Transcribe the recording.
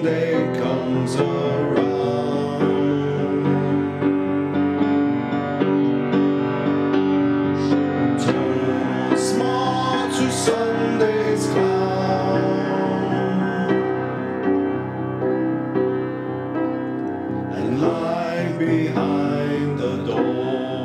Sunday comes around? Turn small to Sunday's clown and lie behind the door.